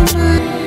my